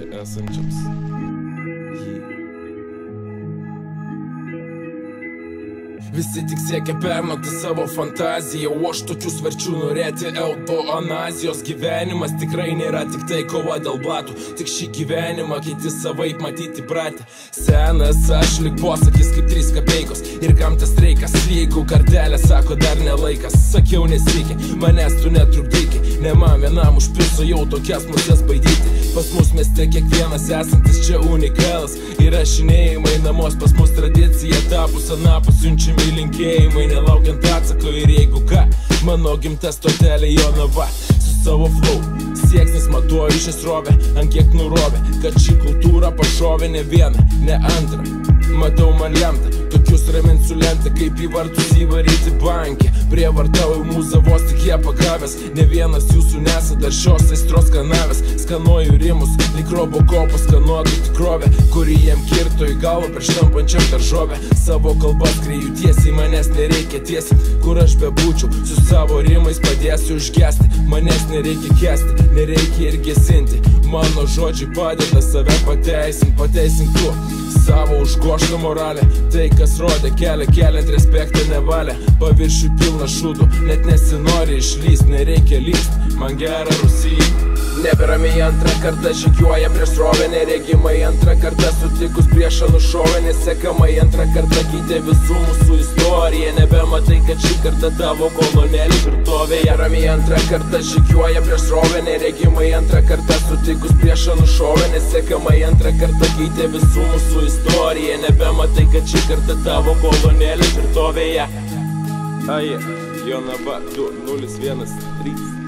klausančiams. Jį. Visi tik siekia pernokti savo fantaziją, o aš tokius verčiu norėti eutanazijos. Gyvenimas tikrai nėra tik tai kova dėl batų, tik šį gyvenimą kiti savaip matyti pratę. Senas aš lik posakis kaip trys kapeikos ir kam tas streikas, jeigu kartelė sako dar nelaikas, sakiau nesreikia, manęs tu netrukdyki, ne vienam užpiso jau tokias musės baidyti. Pas mus mieste kiekvienas esantis čia unikalas, įrašinėjimai namos pas mus tradicija tapus anapus siunčiami linkėjimai, nelaukiant atsako ir jeigu ką, mano gimta stotelė Jonava su savo flow. Sieksnis matuoju šią srovę, ant kiek nurovė, kad ši kultūra pašovė ne vieną, ne antrą. Matau man lemta, raminsiu lentą, kaip į vartus įvaryti bankį. Prievartau į mūzą vos tik ją pagavęs, ne vienas jūsų nesat dar šios aistros kanavęs. Skanuoju rimus, lyg robokopą skanuotų tikrovę, kuri jiem kirto į galvą prieš tampančiam daržovę. Savo kalbą skrėjų tiesiai, manęs nereikia tiesiai, kur aš bebūčiau, su savo rimais padėsiu užgesti. Manęs nereikia kesti, nereikia ir gesinti. Mano žodžiai padeda save pateisint, pateisint tu savo užgoštą moralę. Tai, kas rodė kelią, keliant respektą nevalę Paviršių pilna šūdų, net nesinori išlyst, nereikia lyst Man gera Rusija Neberamiai antrą kartą žygiuoja prieš srovę Neregimai antrą kartą sutikus priešą nušovė Nesekamai antrą kartą keitė visų mūsų istoriją. Nebematai, kad šį kartą tavo kolonėlį virtovėje Ramiai antrą kartą žygiuoja prieš srovę Neregimai antrą kartą sutikus priešą nušovė Nesekamai antrą kartą keitė visų mūsų istoriją. Nebematai, kad šį kartą tavo kolonėlį virtovėje Aje, Jonava 2013